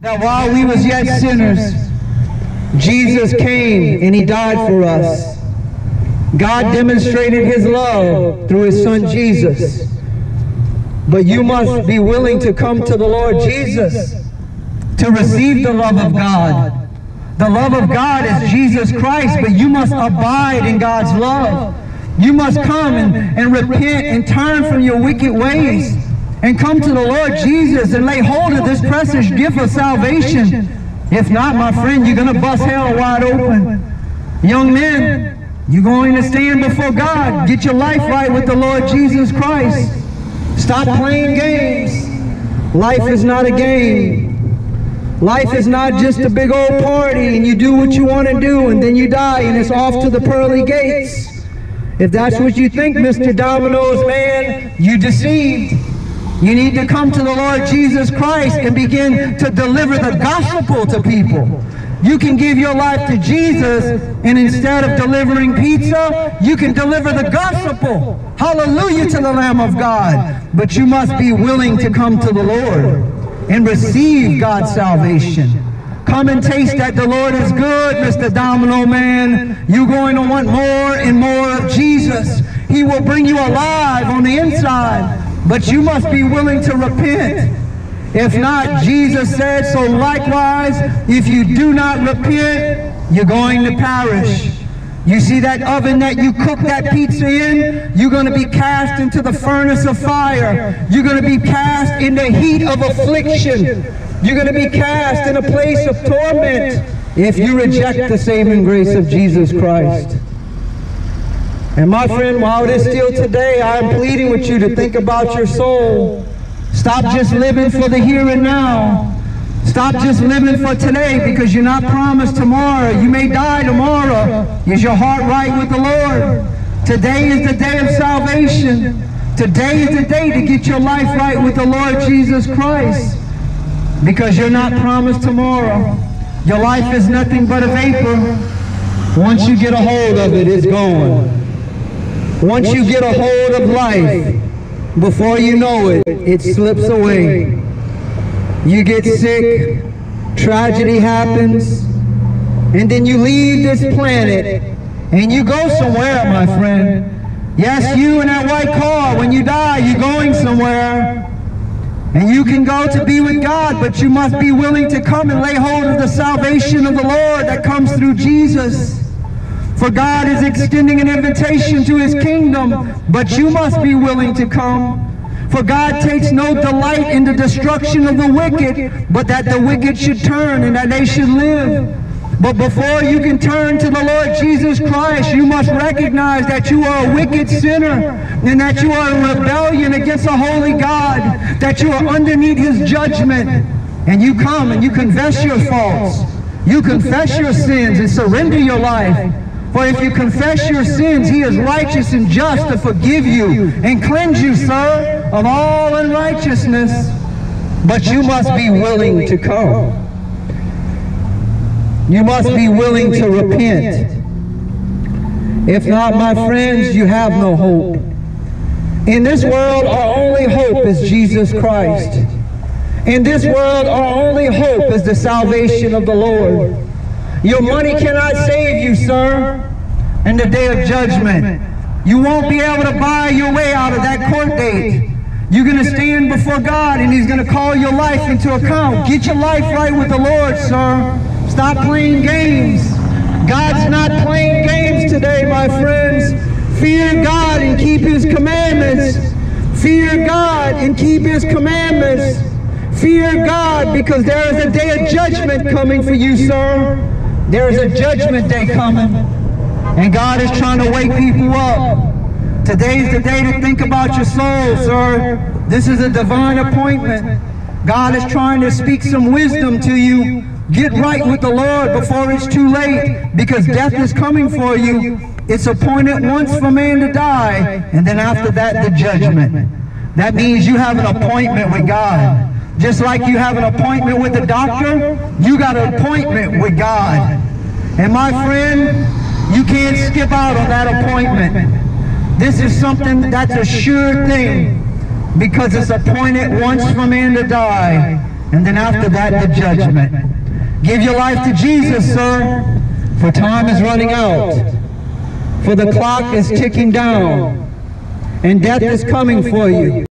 that while we was yet sinners, Jesus came and he died for us. God demonstrated his love through his son Jesus. But you must be willing to come to the Lord Jesus to receive the love of God. The love of God is Jesus Christ, but you must abide in God's love. You must come and, and repent and turn from your wicked ways and come to the Lord Jesus and lay hold of this precious gift of salvation. If not, my friend, you're going to bust hell wide open. Young men, you're going to stand before God. Get your life right with the Lord Jesus Christ. Stop playing games. Life is not a game. Life is not just a big old party and you do what you want to do and then you die and it's off to the pearly gates. If that's what you think, Mr. Domino's man, you deceived. You need to come to the Lord Jesus Christ and begin to deliver the gospel to people. You can give your life to Jesus, and instead of delivering pizza, you can deliver the gospel. Hallelujah to the Lamb of God. But you must be willing to come to the Lord and receive God's salvation. Come and taste that the Lord is good, Mr. Domino Man. You're going to want more and more of Jesus. He will bring you alive on the inside. But you must be willing to repent. If not, Jesus said, so likewise, if you do not repent, you're going to perish. You see that oven that you cook that pizza in? You're going to be cast into the furnace of fire. You're going to be cast in the heat of affliction. You're going to be cast in a place of torment if you reject the saving grace of Jesus Christ. And my friend, while it is still today, I am pleading with you to think about your soul. Stop just living for the here and now. Stop just living for today because you're not promised tomorrow. You may die tomorrow. Is your heart right with the Lord? Today is the day of salvation. Today is the day to get your life right with the Lord Jesus Christ. Because you're not promised tomorrow. Your life is nothing but a vapor. Once you get a hold of it, it's gone. Once you get a hold of life, before you know it, it slips away. You get sick, tragedy happens, and then you leave this planet and you go somewhere, my friend. Yes, you in that white car, when you die, you're going somewhere. And you can go to be with God, but you must be willing to come and lay hold of the salvation of the Lord that comes through Jesus. For God is extending an invitation to his kingdom, but you must be willing to come. For God takes no delight in the destruction of the wicked, but that the wicked should turn and that they should live. But before you can turn to the Lord Jesus Christ, you must recognize that you are a wicked sinner and that you are in rebellion against a holy God, that you are underneath his judgment. And you come and you confess your faults. You confess your sins and surrender your life. For if you confess your sins, he is righteous and just to forgive you and cleanse you, sir, of all unrighteousness. But you must be willing to come. You must be willing to repent. If not, my friends, you have no hope. In this world, our only hope is Jesus Christ. In this world, our only hope is the salvation of the Lord. Your money cannot save you, sir, in the day of judgment. You won't be able to buy your way out of that court date. You're going to stand before God and he's going to call your life into account. Get your life right with the Lord, sir. Stop playing games. God's not playing games today, my friends. Fear God and keep his commandments. Fear God and keep his commandments. Fear God because there is a day of judgment coming for you, sir. There is a judgment day coming. And God is trying to wake people up. Today's the day to think about your soul, sir. This is a divine appointment. God is trying to speak some wisdom to you. Get right with the Lord before it's too late because death is coming for you. It's appointed once for man to die, and then after that, the judgment. That means you have an appointment with God. Just like you have an appointment with the doctor, you got an appointment with God. And my friend, you can't skip out on that appointment. This is something that's a sure thing because it's appointed once for man to die And then after that, the judgment. Give your life to Jesus, sir, for time is running out. For the clock is ticking down, and death is coming for you.